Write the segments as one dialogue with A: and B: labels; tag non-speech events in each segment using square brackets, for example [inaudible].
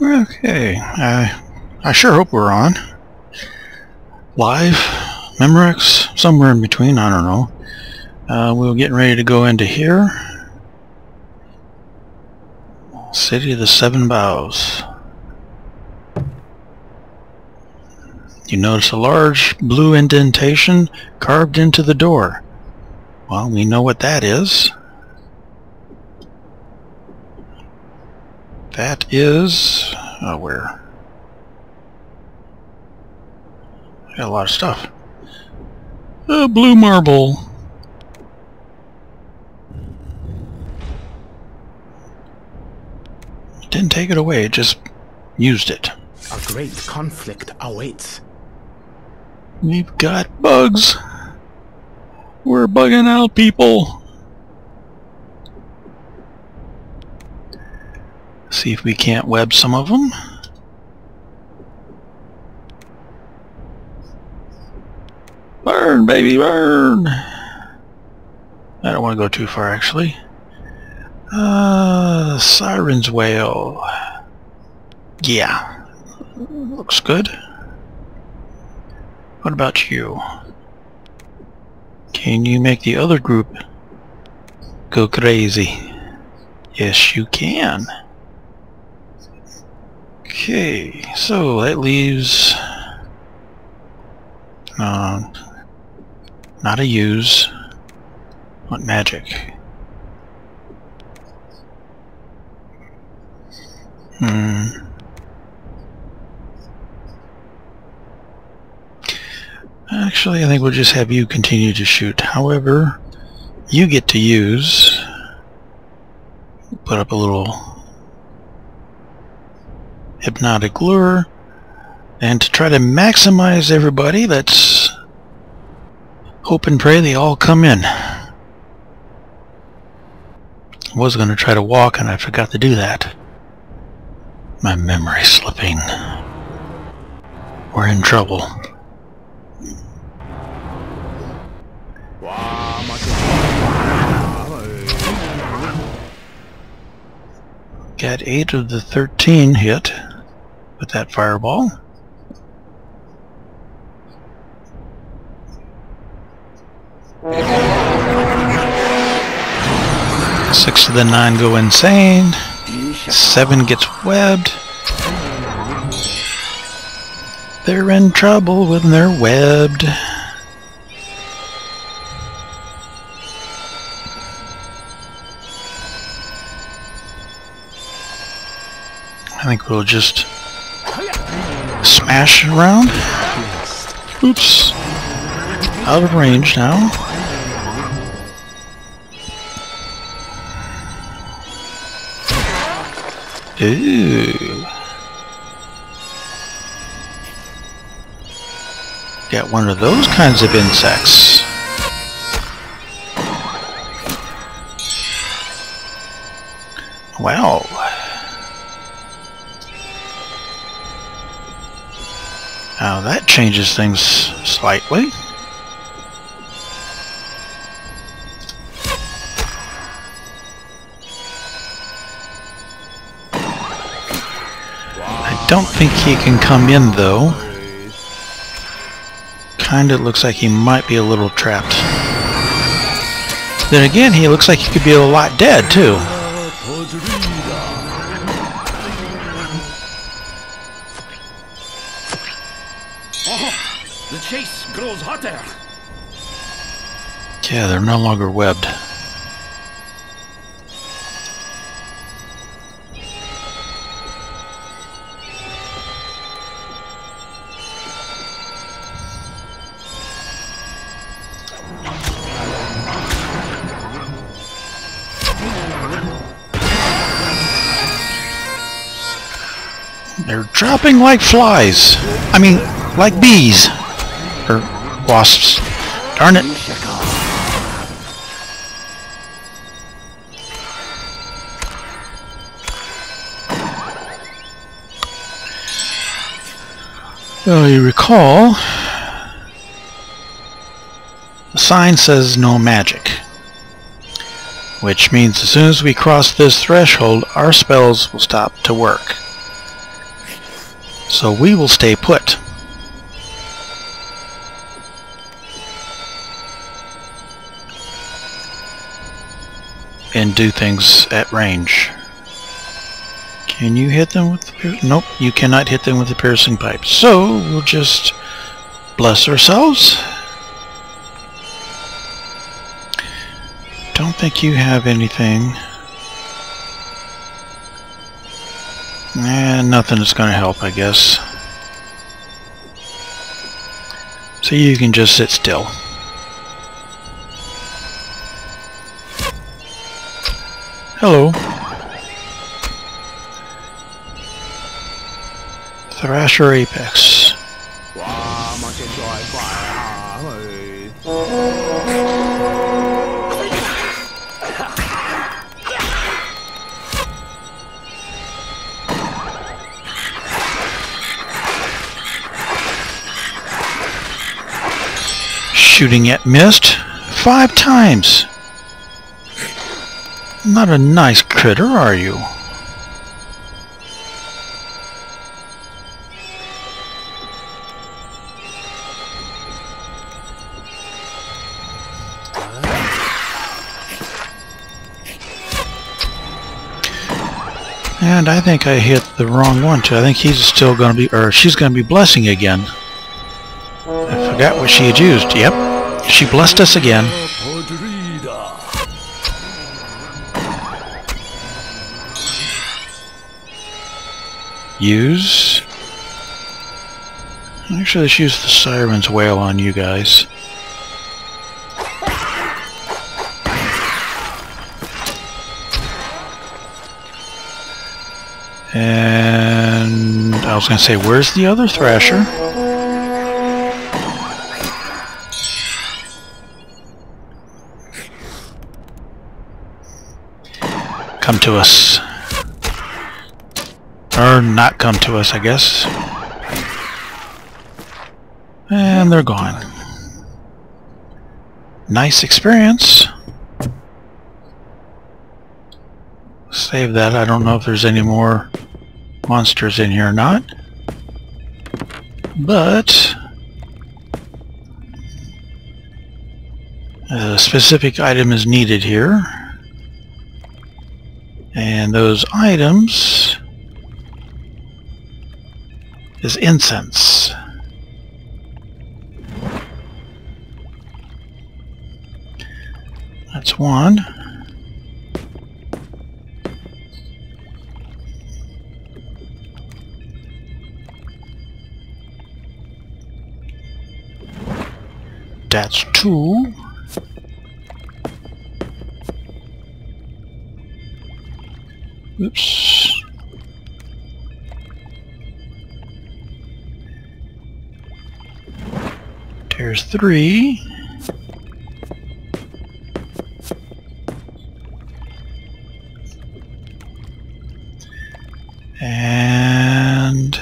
A: Okay, I, I sure hope we're on. Live, Memorex, somewhere in between, I don't know. Uh, we're getting ready to go into here. City of the Seven Boughs. You notice a large blue indentation carved into the door. Well, we know what that is. That is... Uh, where? Got a lot of stuff. A blue marble. Didn't take it away, just used it.
B: A great conflict awaits.
A: We've got bugs. We're bugging out people. See if we can't web some of them. Burn, baby, burn! I don't want to go too far, actually. Uh, Siren's Wail. Yeah. Looks good. What about you? Can you make the other group go crazy? Yes, you can. Okay, so that leaves uh, not a use. What magic? Hmm. Actually, I think we'll just have you continue to shoot. However, you get to use... Put up a little hypnotic lure. And to try to maximize everybody, let's hope and pray they all come in. I was going to try to walk and I forgot to do that. My memory slipping. We're in trouble. Got 8 of the 13 hit with that fireball. Six of the nine go insane. Seven gets webbed. They're in trouble when they're webbed. I think we'll just smash around. Oops. Out of range now. Ooh. Got one of those kinds of insects. Wow. Now that changes things slightly. I don't think he can come in though. Kinda looks like he might be a little trapped. Then again, he looks like he could be a lot dead too. Yeah, they're no longer webbed. They're dropping like flies. I mean, like bees. Wasps. Darn it. Well, you recall, the sign says no magic. Which means as soon as we cross this threshold, our spells will stop to work. So we will stay put. And do things at range. Can you hit them with the Nope, you cannot hit them with the piercing pipe. So we'll just bless ourselves. Don't think you have anything. Eh, nothing is going to help, I guess. So you can just sit still. Hello. Thrasher Apex. Shooting at missed five times. Not a nice critter, are you? And I think I hit the wrong one too. I think he's still going to be, or she's going to be blessing again. I forgot what she had used. Yep. She blessed us again. Use. Actually, let's use the Siren's Wail on you guys. And I was going to say, where's the other Thrasher? Come to us. Or not come to us, I guess. And they're gone. Nice experience. Save that. I don't know if there's any more monsters in here or not. But... A specific item is needed here. And those items is incense. That's one. That's two. Oops. Three. And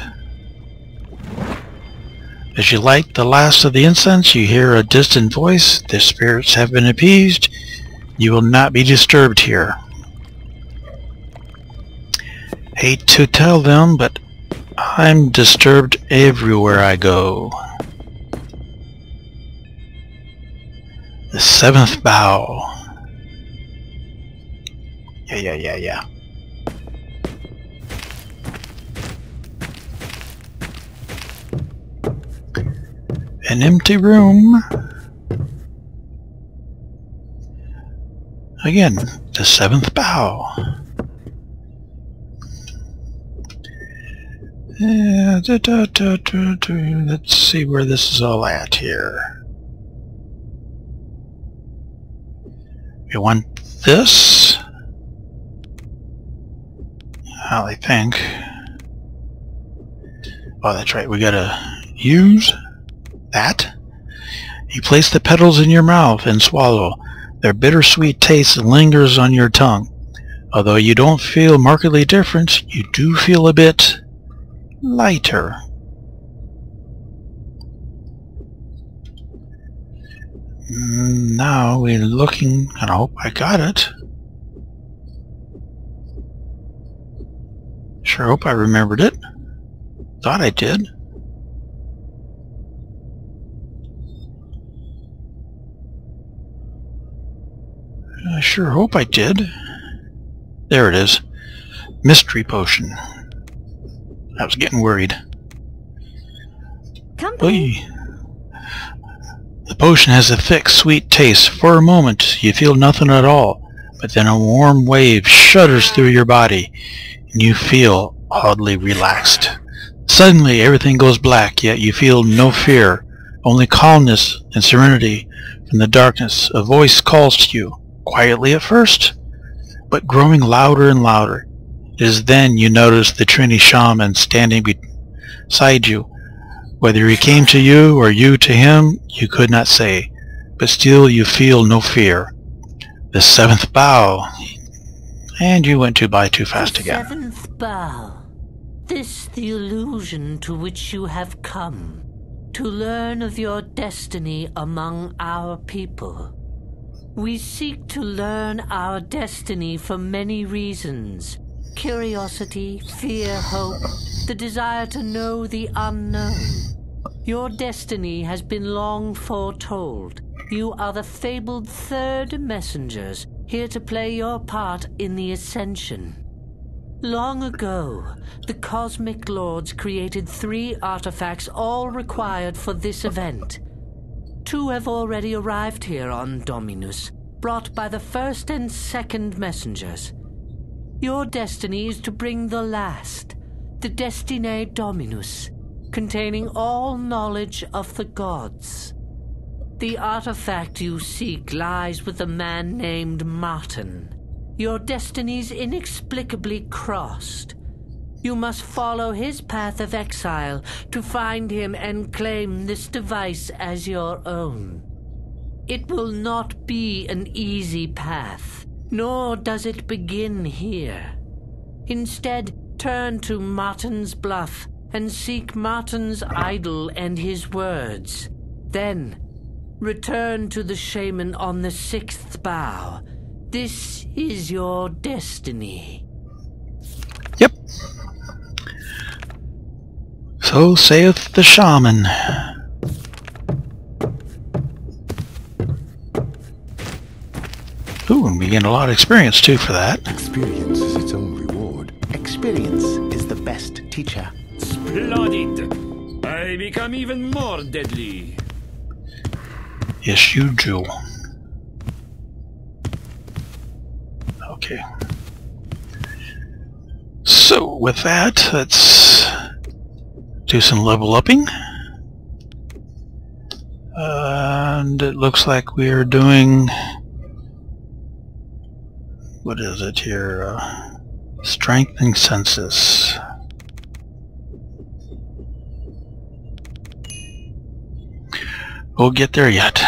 A: as you light the last of the incense, you hear a distant voice. The spirits have been appeased. You will not be disturbed here. Hate to tell them, but I'm disturbed everywhere I go. The seventh bough. Yeah, yeah, yeah, yeah. An empty room. Again, the seventh bough. Yeah, da, da, da. Let's see where this is all at here. We want this. I think. Oh, that's right. We gotta use that. You place the petals in your mouth and swallow. Their bittersweet taste lingers on your tongue. Although you don't feel markedly different, you do feel a bit lighter. Mm, now we're looking, and I hope I got it. Sure hope I remembered it. Thought I did. I sure hope I did. There it is. Mystery potion. I was getting worried.
C: Company.
A: Oy. The potion has a thick, sweet taste. For a moment, you feel nothing at all, but then a warm wave shudders through your body, and you feel oddly relaxed. Suddenly, everything goes black, yet you feel no fear, only calmness and serenity. From the darkness, a voice calls to you, quietly at first, but growing louder and louder. It is then you notice the Trynnie shaman standing beside you. Whether he came to you or you to him, you could not say, but still you feel no fear. The seventh bough. And you went too by too fast
D: the
A: again.
D: Seventh bough. This the illusion to which you have come. To learn of your destiny among our people. We seek to learn our destiny for many reasons. Curiosity, fear, hope, the desire to know the unknown. Your destiny has been long foretold. You are the fabled third messengers, here to play your part in the ascension. Long ago, the Cosmic Lords created three artifacts, all required for this event. Two have already arrived here on Dominus, brought by the first and second messengers. Your destiny is to bring the last, the Destinae Dominus, containing all knowledge of the gods. The artifact you seek lies with a man named Marten. Your destinies inexplicably crossed. You must follow his path of exile to find him and claim this device as your own. It will not be an easy path, nor does it begin here. Instead, turn to Marten's bluff and seek Marten's idol and his words. Then, return to the shaman on the sixth bough. This is your destiny.
A: Yep. So saith the shaman. Ooh, and we gained a lot of experience too for that.
E: Experience is its own reward.
B: Experience is the best teacher.
F: Splendid! I become even more deadly.
A: Yes, you do. Okay. So, with that, let's do some level upping. And it looks like we are doing... What is it here? Uh, strengthening senses. We'll get there yet.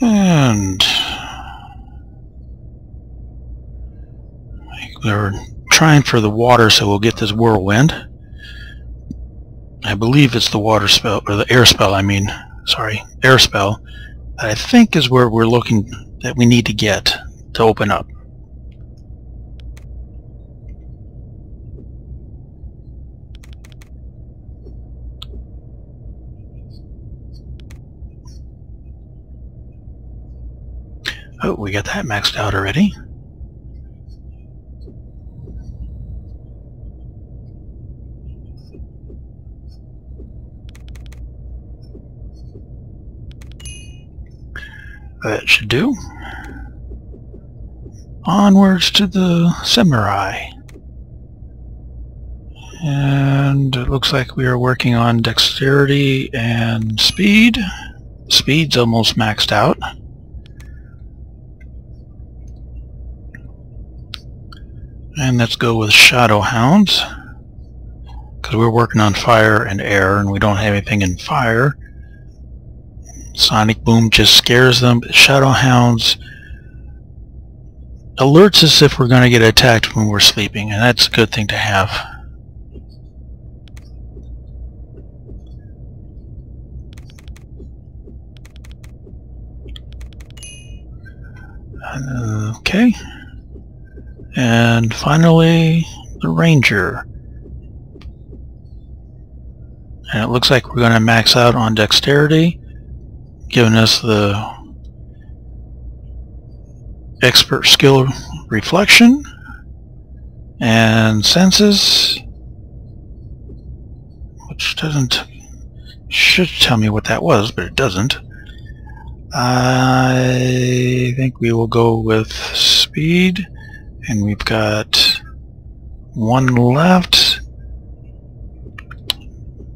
A: And we're trying for the water so we'll get this whirlwind. I believe it's the water spell, or the air spell, I mean, sorry, air spell, I think is where we're looking, that we need to get to open up. Oh, we got that maxed out already. That should do. Onwards to the samurai. And it looks like we are working on dexterity and speed. Speed's almost maxed out. And let's go with Shadow Hounds. Because we're working on fire and air and we don't have anything in fire. Sonic Boom just scares them. But Shadow Hounds alerts us if we're going to get attacked when we're sleeping. And that's a good thing to have. Okay. And finally, the Ranger. And it looks like we're going to max out on dexterity, giving us the expert skill reflection and senses, which doesn't, should tell me what that was, but it doesn't. I think we will go with speed, and we've got one left.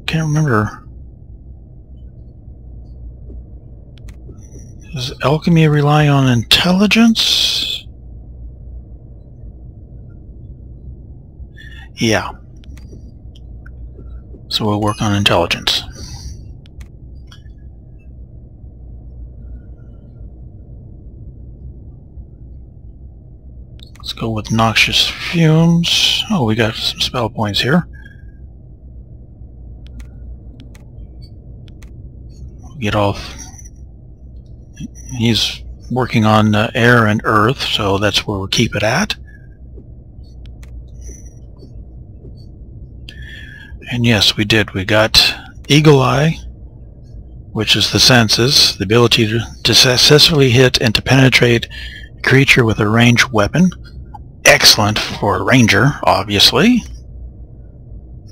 A: Can't remember. Does alchemy rely on intelligence? Yeah. So we'll work on intelligence. Let's go with noxious fumes. Oh, we got some spell points here. Get off. He's working on uh, air and earth, so that's where we'll keep it at. And yes, we did. We got Eagle Eye, which is the senses, the ability to, to successfully hit and to penetrate a creature with a ranged weapon. Excellent for a ranger, obviously.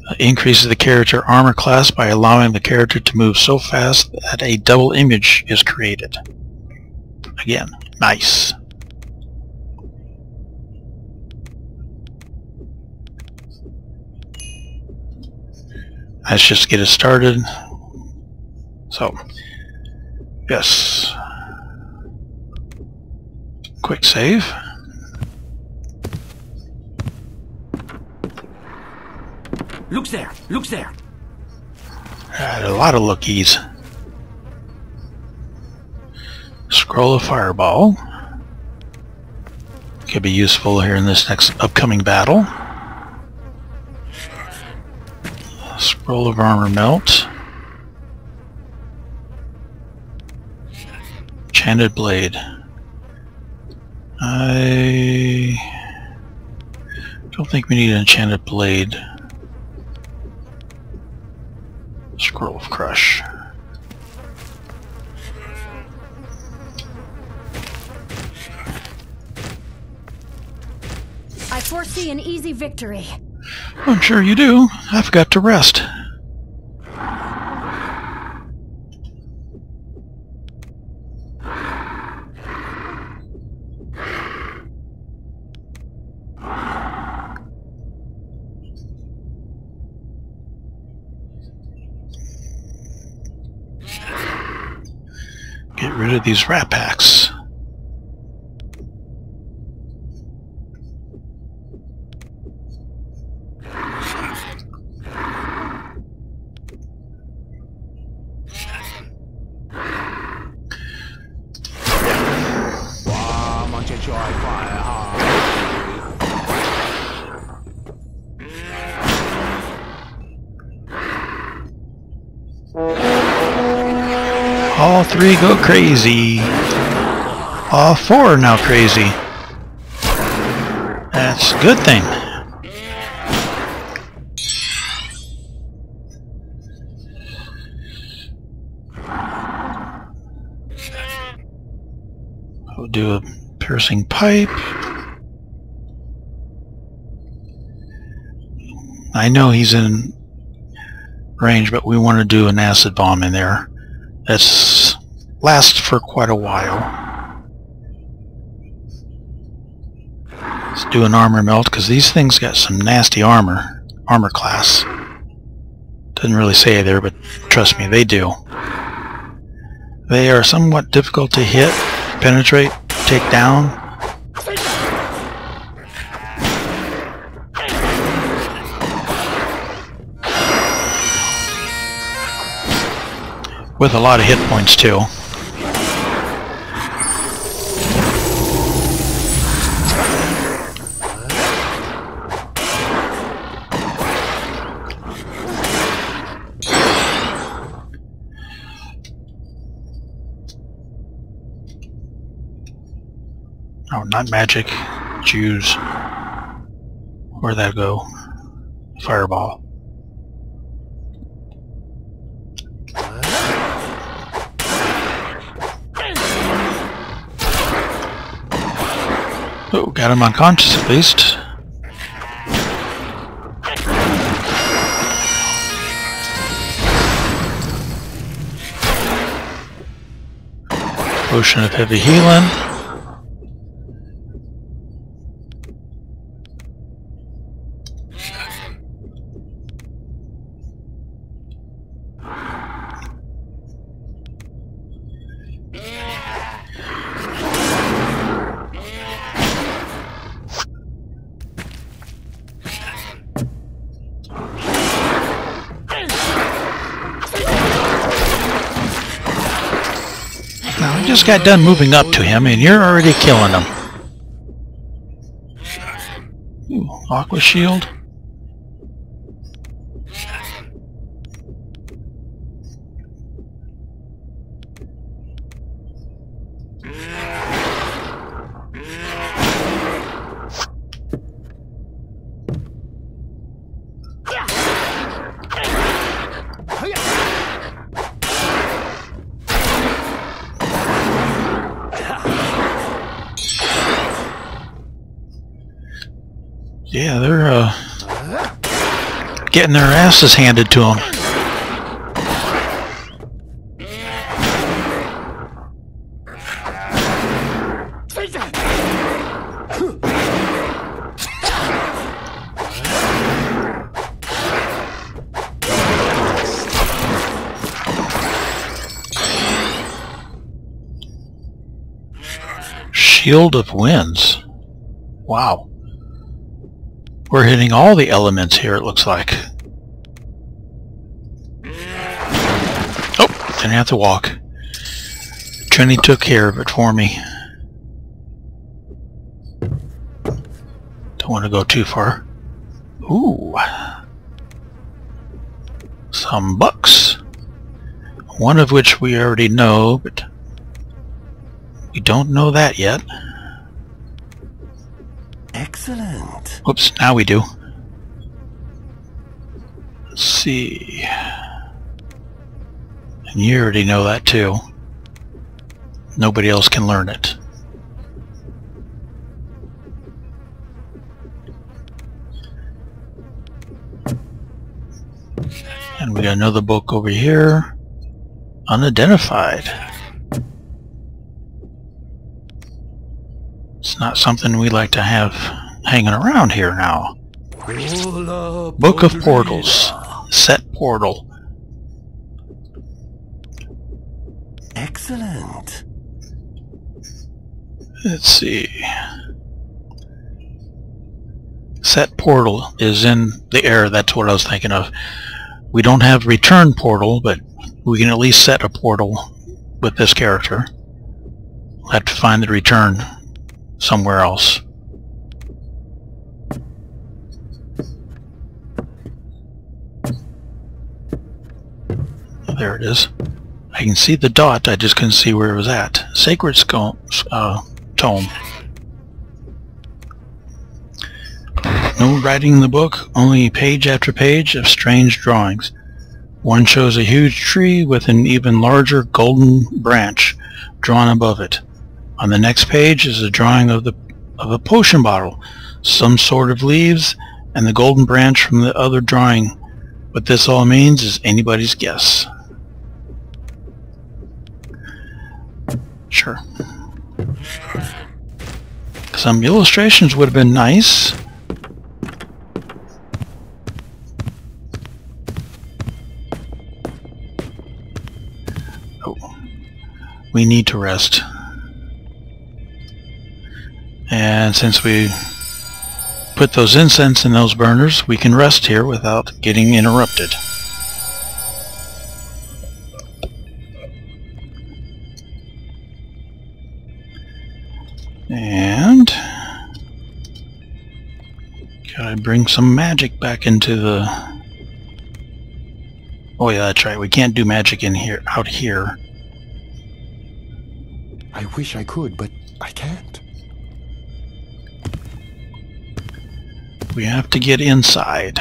A: Uh, increases the character armor class by allowing the character to move so fast that a double image is created. Again, nice. Let's just get it started. So, yes. Quick save.
F: Look there! Look there!
A: A lot of lookies. Scroll of Fireball. Could be useful here in this next upcoming battle. Scroll of Armor Melt. Enchanted Blade. I don't think we need an Enchanted Blade. Scroll of Crush.
C: Foresee an easy victory.
A: I'm sure you do. I've got to rest. Get rid of these rat packs. Three go crazy. All four are now crazy. That's a good thing. We'll do a piercing pipe. I know he's in range, but we want to do an acid bomb in there. That's lasts for quite a while. Let's do an armor melt because these things got some nasty armor, armor class. Doesn't really say there, but trust me, they do. They are somewhat difficult to hit, penetrate, take down. With a lot of hit points too. not magic. Jews. Where'd that go? Fireball. Oh, got him unconscious at least. Potion of Heavy Healing. I just got done moving up to him, and you're already killing him. Ooh, aqua shield. Yeah, they're uh, getting their asses handed to them. Shield of Winds. Wow. We're hitting all the elements here, it looks like. Oh, didn't have to walk. Trynnie took care of it for me. Don't want to go too far. Ooh. Some bucks. One of which we already know, but we don't know that yet.
E: Excellent.
A: Whoops, now we do. Let's see. And you already know that too. Nobody else can learn it. And we got another book over here. Unidentified. It's not something we like to have hanging around here now. Book of Portals. Set portal.
E: Excellent.
A: Let's see. Set portal is in the air. That's what I was thinking of. We don't have return portal, but we can at least set a portal with this character. We'll have to find the return somewhere else. There it is. I can see the dot, I just couldn't see where it was at. Sacred uh, Tome. No writing in the book, only page after page of strange drawings. One shows a huge tree with an even larger golden branch drawn above it. On the next page is a drawing of the of a potion bottle, some sort of leaves, and the golden branch from the other drawing. What this all means is anybody's guess. Sure. Some illustrations would have been nice. Oh. We need to rest. And since we put those incense in those burners, we can rest here without getting interrupted. And gotta bring some magic back into the Oh yeah, that's right. We can't do magic in here out here.
E: I wish I could, but I can't.
A: We have to get inside.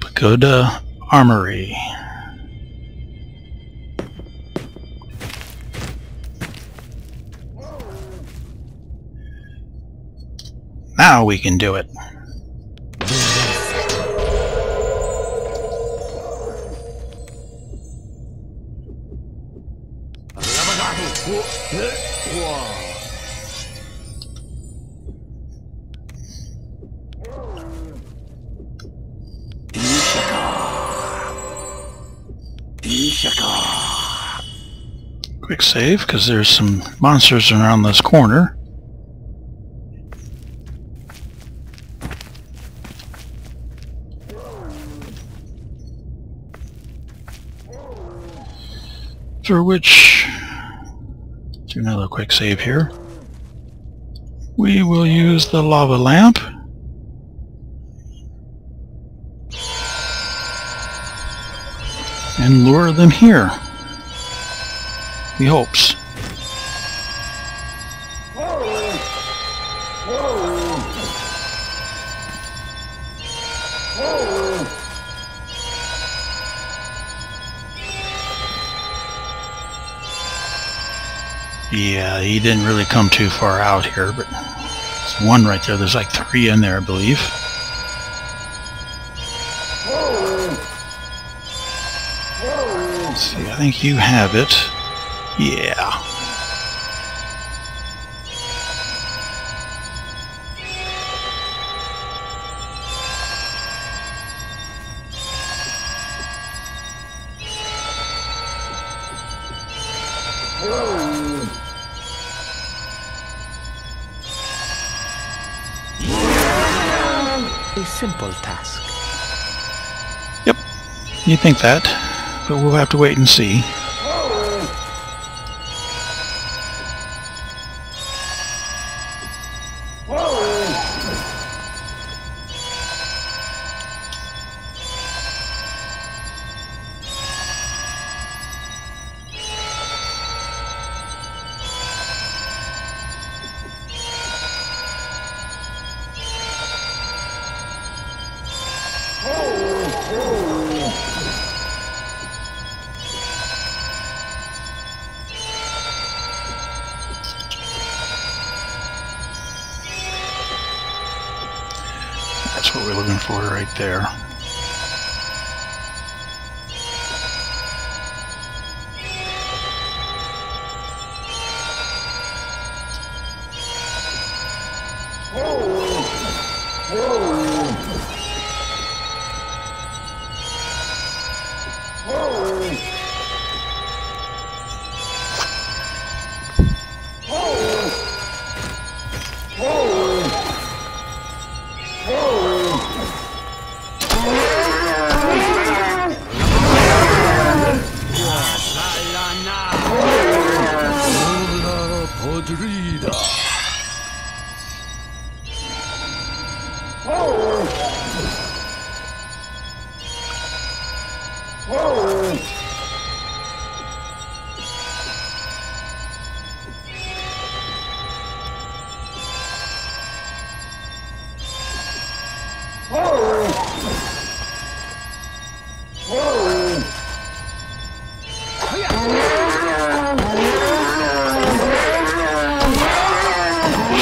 A: Pagoda Armory. Now we can do it. Quick save, because there's some monsters around this corner. For which, do another quick save here. We will use the lava lamp. And lure them here. He hopes. He didn't really come too far out here, but there's one right there. There's like three in there, I believe. Let's see, I think you have it. Yeah. You think that, but we'll have to wait and see.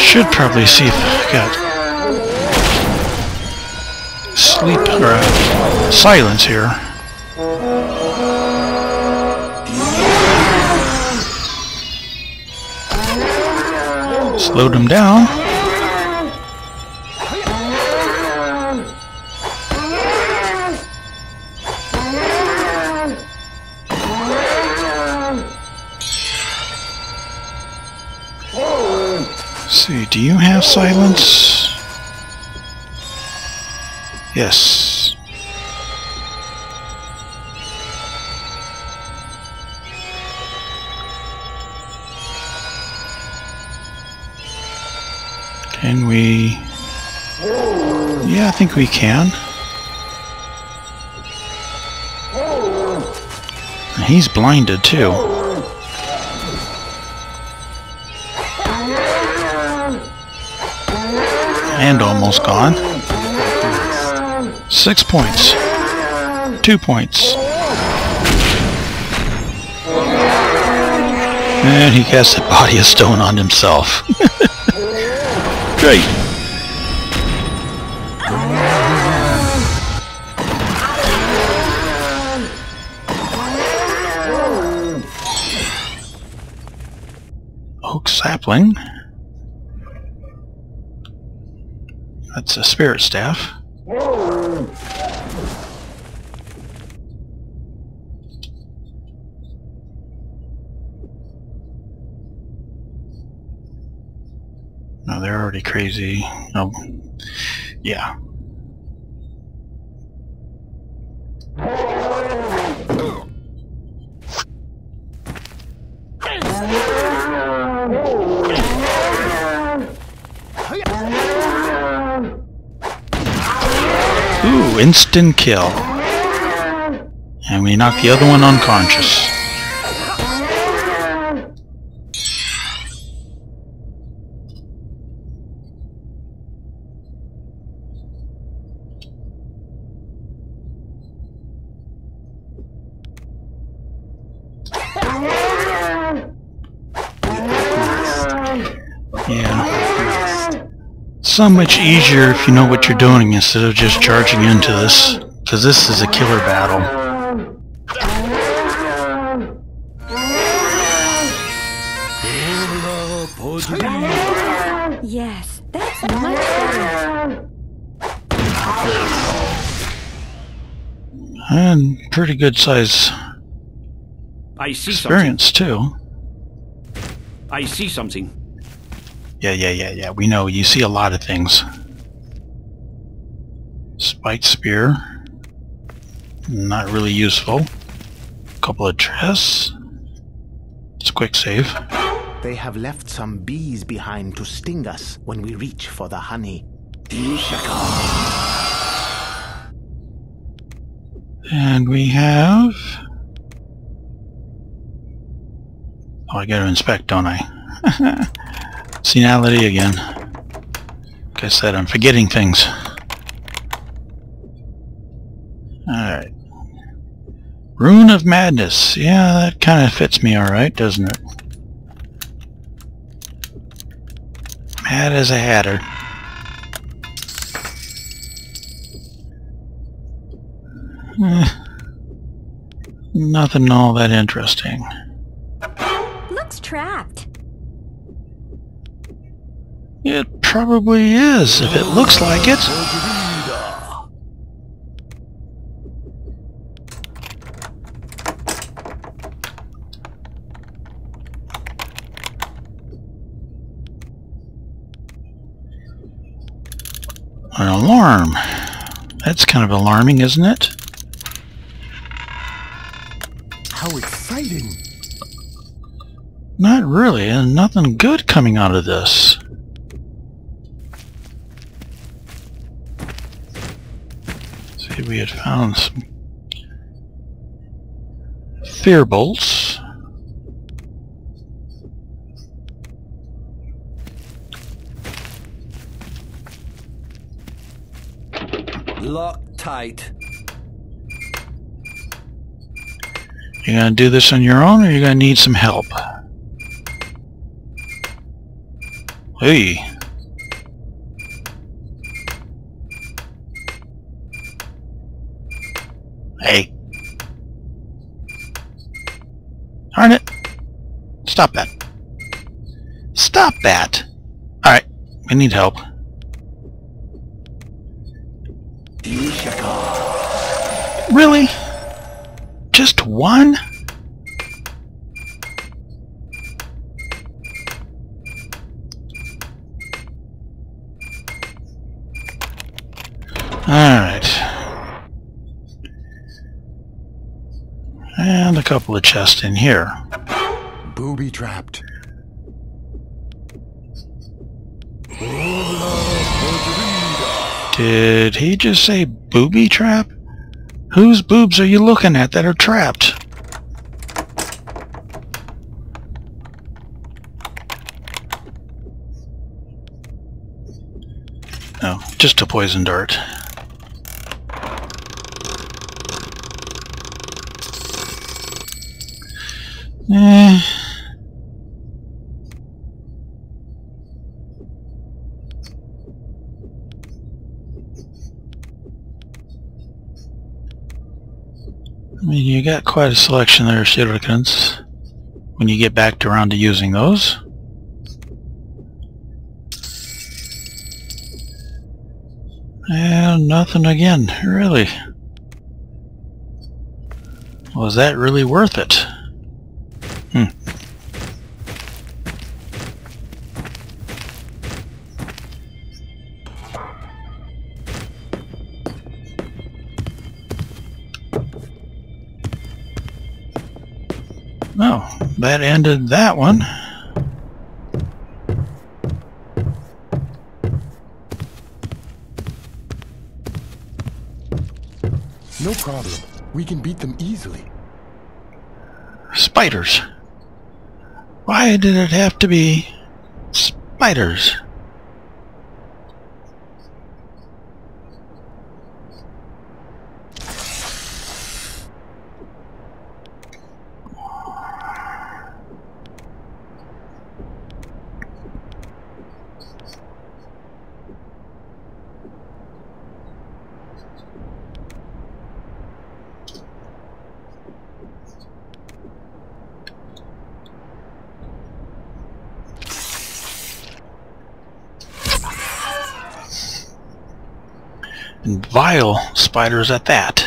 A: Should probably see if I got sleep or uh, silence here. Slowed him down. Silence? Yes. Can we... Yeah, I think we can. He's blinded too. and almost gone. Six points. Two points. And he casts a body of stone on himself. [laughs] Great. Oak sapling. A spirit staff. No, they're already crazy. Oh, yeah. Ooh, instant kill. And we knock the other one unconscious. So much easier if you know what you're doing instead of just charging into this. Because this is a killer battle.
C: Yes, that's much better.
A: And pretty good size
B: I see
A: experience too.
B: I see something.
A: Yeah, yeah, yeah, yeah. We know you see a lot of things. Spiked spear. Not really useful. Couple of dress. It's a quick save.
F: They have left some bees behind to sting us when we reach for the honey.
A: And we have... Oh, I gotta inspect, don't I? [laughs] Senality again. Like I said, I'm forgetting things. Alright. Rune of Madness. Yeah, that kind of fits me alright, doesn't it? Mad as a hatter. Eh, nothing all that interesting.
C: Looks trapped.
A: It probably is, if it looks like it. An alarm. That's kind of alarming, isn't it?
E: How exciting!
A: Not really, and nothing good coming out of this. See, we had found some fear bolts.
G: Lock tight.
A: You gonna do this on your own, or you gonna need some help? Hey. Hey. Darn it. Stop that. Stop that. Alright, we need help. Really? Just one? Alright. And a couple of chests in here.
E: Booby trapped.
A: Did he just say booby trap? Whose boobs are you looking at that are trapped? No, just a poison dart. Eh. got quite a selection there of shurikens when you get back to around to using those. And nothing again, really. Was that really worth it? That ended that one.
E: No problem. We can beat them easily.
A: Spiders. Why did it have to be spiders? And vile spiders at that.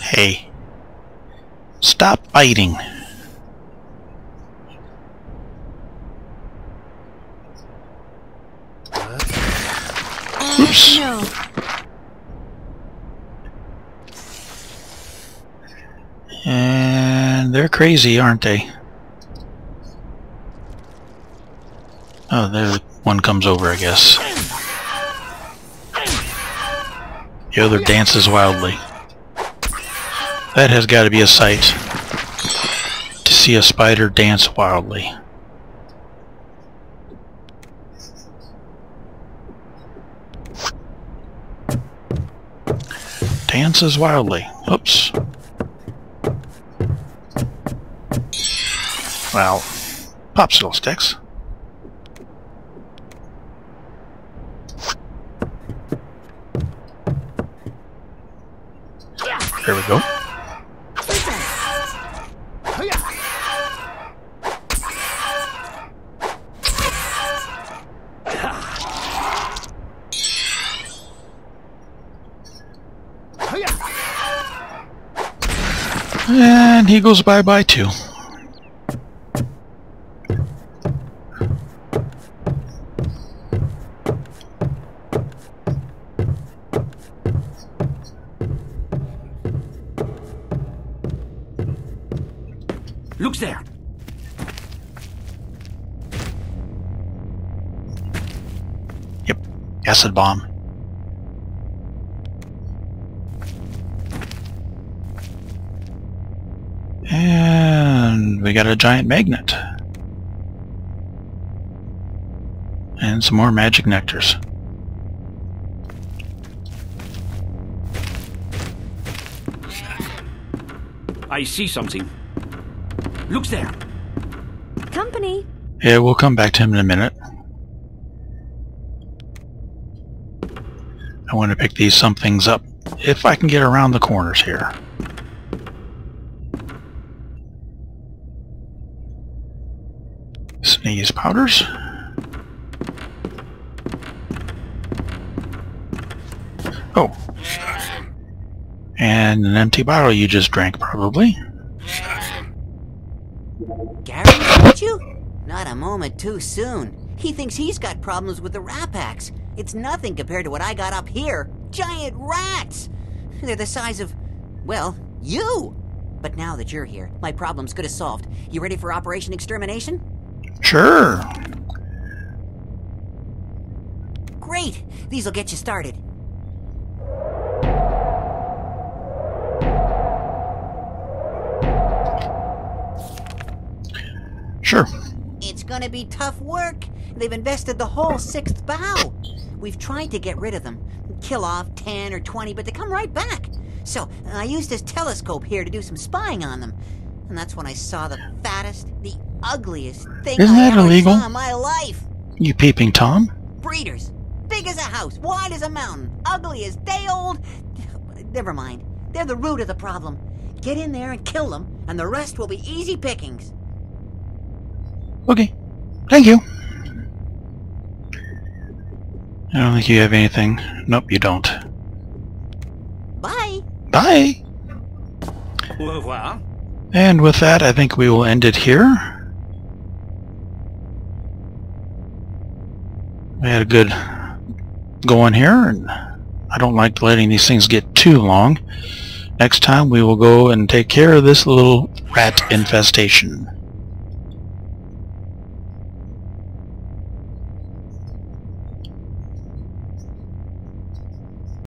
A: Hey. Stop biting. Oops.
C: No.
A: And they're crazy, aren't they? Oh, there one comes over, I guess. The other dances wildly. That has got to be a sight. To see a spider dance wildly. Dances wildly. Oops. Well, popsicle sticks. There we go. And he goes bye-bye too. Acid bomb. And we got a giant magnet. And some more magic nectars.
G: I see something. Look there.
C: Company.
A: Yeah, we'll come back to him in a minute. Want to pick these somethings up if I can get around the corners here. Sneeze powders. Oh. And an empty bottle you just drank, probably.
H: Gary, did you? Not a moment too soon. He thinks he's got problems with the Rapax. It's nothing compared to what I got up here. Giant rats! They're the size of, well, you! But now that you're here, my problem's good as solved. You ready for Operation Extermination?
A: Sure.
H: Great! These'll get you started.
A: Sure.
H: It's gonna be tough work. They've invested the whole sixth bough. We've tried to get rid of them, kill off 10 or 20, but they come right back. So, I used this telescope here to do some spying on them. And that's when I saw the fattest, the ugliest thing
A: Isn't
H: I
A: that
H: ever
A: illegal?
H: in my life.
A: You peeping Tom?
H: Breeders. Big as a house, wide as a mountain, ugly as day old. Never mind. They're the root of the problem. Get in there and kill them, and the rest will be easy pickings.
A: Okay. Thank you. I don't think you have anything. Nope, you don't.
H: Bye.
A: Bye!
G: Au revoir.
A: And with that, I think we will end it here. We had a good going here, and I don't like letting these things get too long. Next time we will go and take care of this little rat infestation.